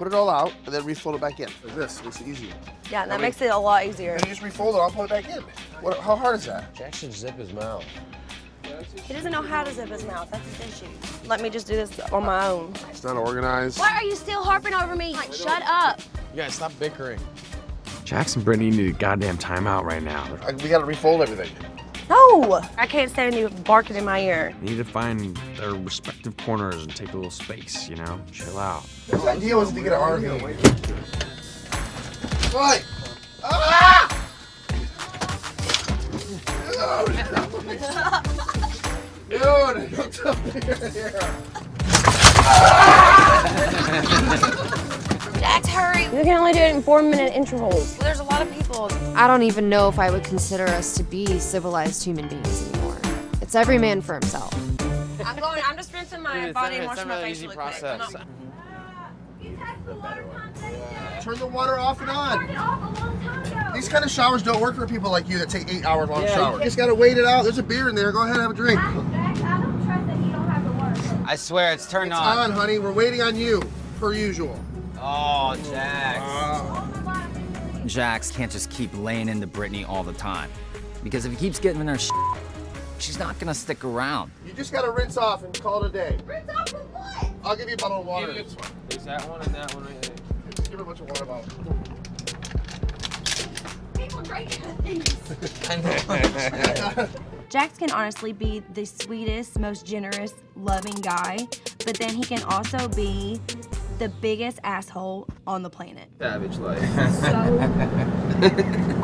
Put it all out and then refold it back in. Like this makes it easier. Yeah, that I mean- makes it a lot easier. And you just refold it I'll put it back in. What, how hard is that? Jax should zip his mouth. He doesn't know how to zip his mouth. That's his issue. Let me just do this on my own. It's not organized. Why are you still harping over me? Like, shut up. You guys stop bickering. Jax and Brittany need a goddamn timeout right now. We gotta refold everything. No! I can't stand you barking in my ear. They need to find their respective corners and take a little space, you know? Chill out. His idea was to get an RV. Right. Ah! Dude, don't tell me you're here. Jax, can only do it in four minute intervals. There's a lot of people. I don't even know if I would consider us to be civilized human beings anymore. It's every man for himself. I'm going, I'm just rinsing my body and washing my face really quick. I'm Turn the water off and on. These kind of showers don't work for people like you that take eight hour long showers. You just gotta wait it out. There's a beer in there. Go ahead and have a drink. I swear it's turned on. It's on. on, honey. We're waiting on you, per usual. Oh, Jax. Oh. Jax can't just keep laying into Brittany all the time. Because if he keeps getting in her sh- she's not gonna stick around. You just gotta rinse off and call it a day. Rinse off with what? I'll give you a bottle of water. Give one. There's that one and that one right there. Just give her a bunch of water bottle. People drinking things. Jax can honestly be the sweetest, most generous, loving guy, but then he can also be the biggest asshole on the planet. Savage life.